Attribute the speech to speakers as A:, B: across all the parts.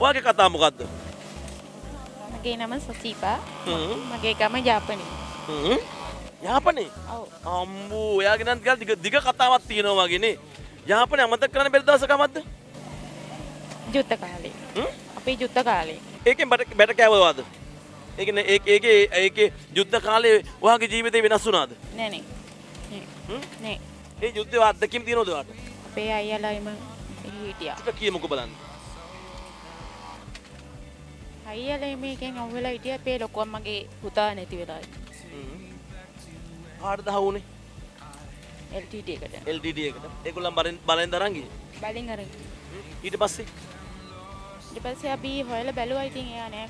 A: ඔයාගේ කතා මොකක්ද
B: මගේ නම සසීපා. මගේ ගම ජාපනී
A: හ්ම්. යාපනේ?
B: ඔව්.
A: අම්බූ ඔයාගේ නම් ටිකක් දිග දිග කතාවක් තියෙනවා වගේනේ යාපනේ අමතක කරන්න බැරි දවසක මද්ද
B: යුද්ධ කාලේ? අපේ යුද්ධ කාලේ.
A: ඒකෙන් බට බැට කෑවවාද ඒ ඒකේ ඒකේ යුද්ධ කාලේ ඔයාගේ ජීවිතේ වෙනස් වුණාද?
B: නෑ
A: හ්ම්?
B: නෑ.
A: ඒ යුද්ධය අත්දැකීම් තියෙනවද ඔයාට?
B: අපේ අයියලා එම හිටියා.
A: ටික කියමුකෝ බලන්න
B: අයියලා මේකෙන් අවුලා හිටිය අපේ ලොකුව මගේ පුතා නැති වෙලා.
A: හ්ම්. කාටද හවුනේ
B: එකට.
A: LTD එකට. ඒගොල්ලන් බලෙන් බලෙන් දරන් ගියේ?
B: බලින් අරන්
A: ඊට පස්සේ?
B: ඊට පස්සේ අපි හොයලා බැලුවා. ඉතින් එයා නෑ.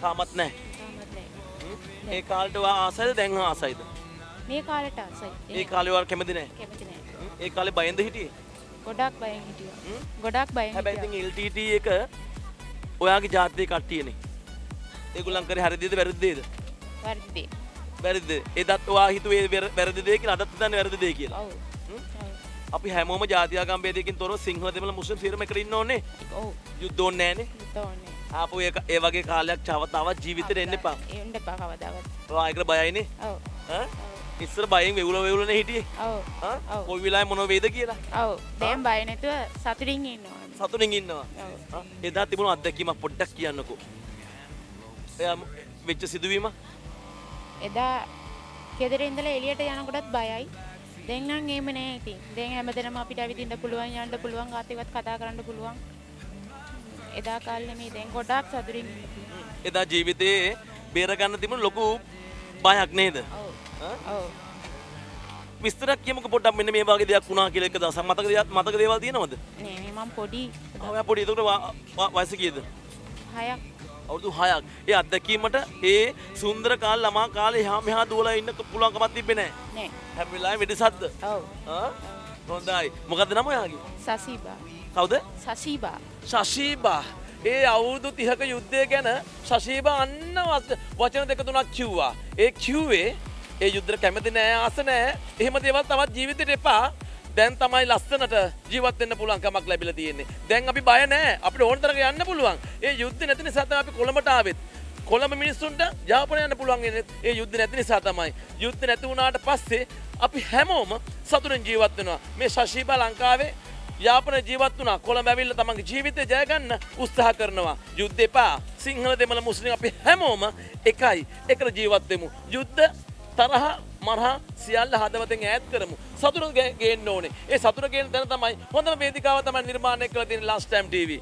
A: තාමත් නැහැ
B: තාමත් නෑ.
A: ඒ කාලේට ඔයා ආසයිද? දැන් ආසයිද?
B: මේ කාලෙට ආසයි.
A: ඒ කාලේ ඔයාලා කැමති නැහැ
B: කැමති නෑ.
A: ඒ කාලේ බයෙන්ද හිටියේ?
B: ගොඩක් බයෙන් හිටියා. ගොඩක් බයෙන්
A: හැබැයි ඉතින් LTT එක ඔයාගේ ජාතියේ කට්ටියනේ. ඒගොල්ලන් කරේ හරිදේද වැරදිදේද?
B: වැරදි
A: වැරදිද. එදත් ඔයා හිතුවේ වැර- වැරදි දේ කියලා අදත් හිතන්නේ වැරදි දේ කියලා අපි හැමෝම ජාතියාගම් ભેදයකින් තොරව සිංහල දෙමළ මුස්ලිම් සියලුම එකට ඉන්න ඕනේ.
B: ඔව්.
A: යුද්ධ ඕනේ නැහනේ
B: යුද්ධ ඕනේ
A: ආපහු ඒක ඒ වගේ කාලයක් චවතාවක් ජීවිතේට එන්න එපා.
B: කවදාවත්.
A: ඔයා ඒකට බයයිනේ ඉස්සර බයෙන් වෙවුල වෙවුලනේ හිටියේ. කොයි වෙලාවෙ මොනව වේද කියලා?
B: ඔව්. දැන් බය නැතුව සතුටින් ඉන්නවා.
A: සතුටින් ඉන්නවා. එදා තිබුණු අත්දැකීමක් පොඩ්ඩක් කියන්නකෝ. වෙච්ච සිදුවීම?
B: එදා ගෙදර ඉඳලා එළියට යනකොටත් බයයි. දැන් නම් එහෙම නෑ ඉතින්. දැන් හැමදේම අපිට ඇවිදින්න පුළුවන් යන්න පුළුවන් කාටවත් කතා කරන්න පුළුවන්. එදා කාලේ මේ දැන් ගොඩාක් සතුටින්.
A: එදා ජීවිතේ බේරගන්න තිබුණු ලොකු බයක් නේද?
B: ඔව්
A: විස්තරක් කියමුකෝ පොඩ්ඩක් මෙන්න මේ වගේ දෙයක් වුණා කියලා එක දවසක්. මතක දෙයක් මතක දේවල් තියෙනවද?
B: නෑ නේ මම පොඩි
A: ඔයා පොඩි. එතකොට වයස කීයද?
B: හයක්.
A: අවුරුදු 6ක් ඒ අත්දැකීමට ඒ සුන්දර කාල ළමා කාලේ එහා මෙහා දුවලා ඉන්න පුළුවන් කමක් තිබ්බේ නැහැ
B: නෑ.
A: හැම වෙලාවෙම වෙඩිසද්ද
B: ඔව්.
A: ආ? හොඳයි. මොකද්ද නම ඔයාගේ?
B: සසීබා.
A: කවුද?
B: සසීබා.
A: ශශීබා ඒ අවුරුදු 30ක යුද්ධය ගැන ශශීබා අන්න වච- වචන දෙක තුනක් කිව්වා. ඒ කිව්වේ ඒ යුද්ධයට කැමති නෑ ආස නෑ. එහෙම දේවල් තවත් ජීවිතේට එපා. දැන් තමයි ලස්සනට ජීවත් වෙන්න පුළුවන් කමක් ලැබිලා තියෙන්නේ. දැන් අපි බය නෑ. අපිට ඕන තරක යන්න පුළුවන්. ඒ යුද්ධ නැති නිසා තමයි අපි කොළඹට ආවෙත්. කොළඹ මිනිස්සුන්ට යාපනය යන්න පුළුවන් වෙන්නේ. ඒ යුද්ධ නැති නිසා තමයි. යුද්ධ නැති වුණාට පස්සේ අපි හැමෝම සතුටෙන් ජීවත් වෙනවා. මේ ශශීබා ලංකාවේ යාපන ජීවත් වුණා. කොළඹ ඇවිල්ලා තමන්ගේ ජීවිතය ජයගන්න උත්සාහ කරනවා. යුද්ධ එපා සිංහල දෙමළ මුස්ලිම් අපි හැමෝම එකයි. එකට ජීවත් වෙමු. යුද්ධ තරහ මරහ සියල්ල හදවතෙන් ඈත් කරමු. සතුට ගේ- ගේන්න ඕනේ. ඒ සතුට ගේන තැන තමයි හොඳම වේදිකාව තමයි නිර්මාණය කරලා තියෙන ලස්ට් ටයිම් ටීවී